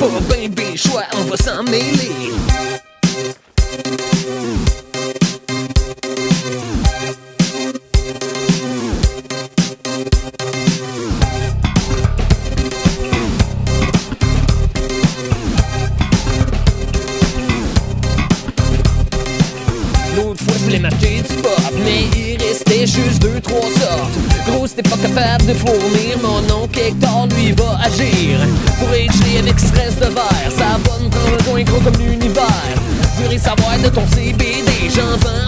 Pas ben ben choix, on va s'en mêler. L'autre fois je voulais m'acheter du pop Mais il restait juste deux, trois capable de fournir Mon oncle Hector lui va agir. Pour gelé avec stress de verre Ça va me prendre un joint gros comme l'univers. Voudrais savoir de ton CBD J'en vends